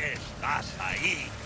estás ahí.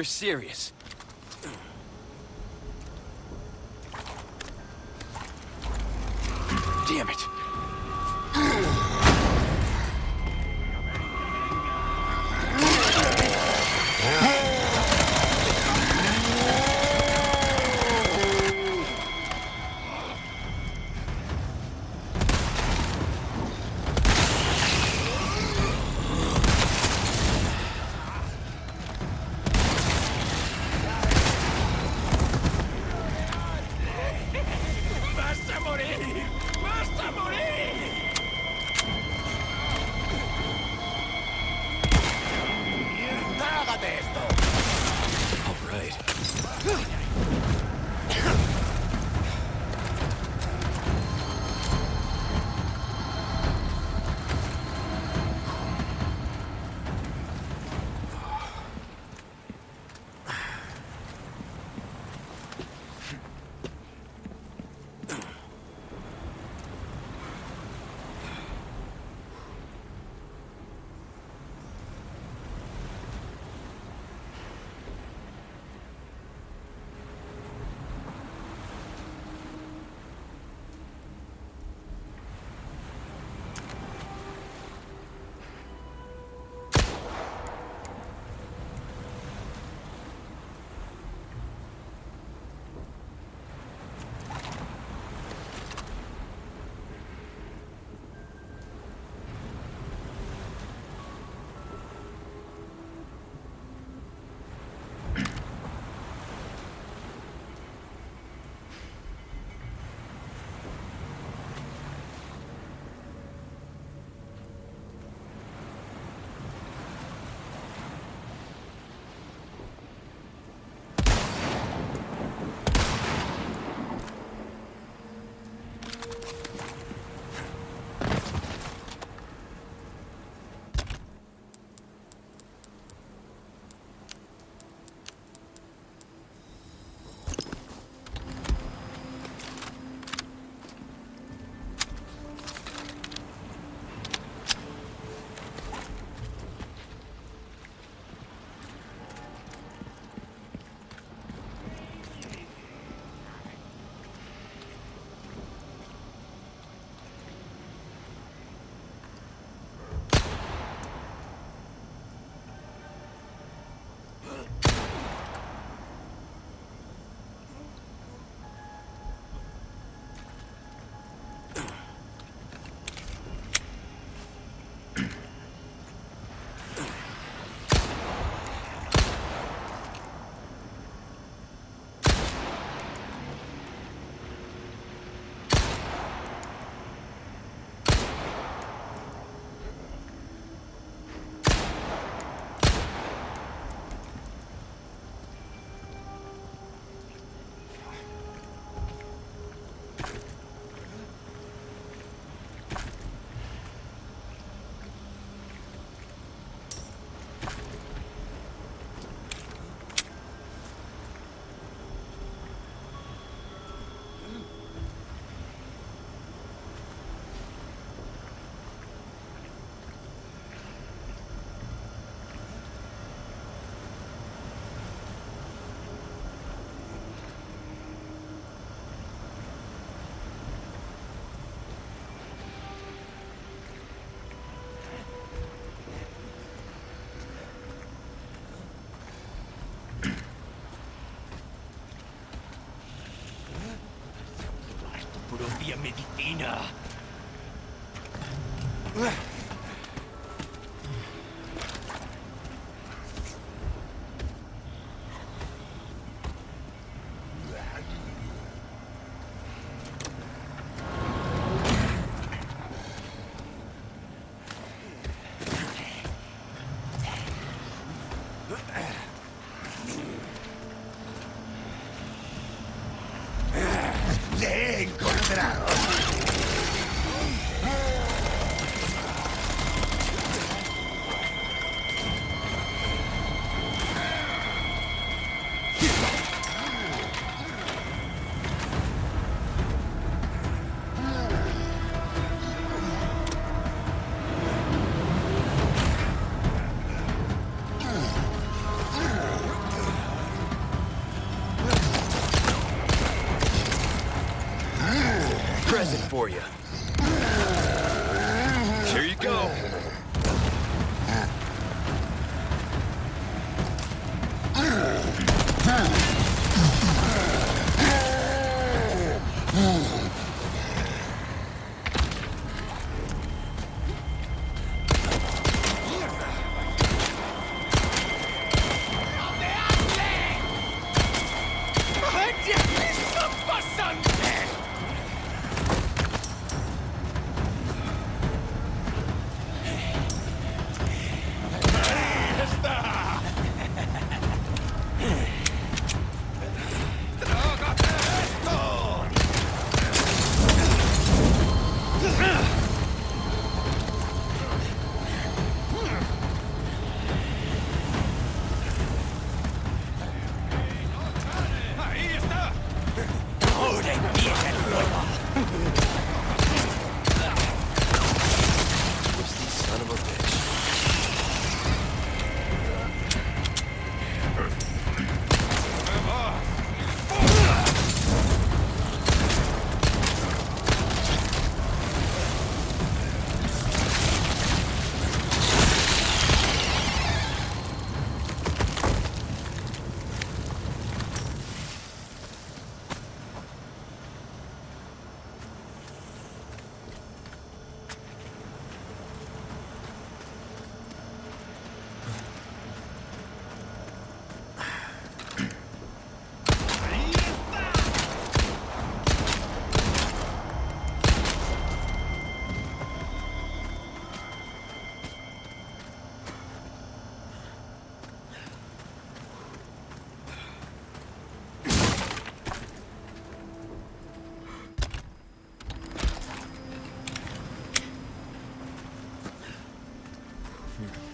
You're serious. Medicina. For you. Next.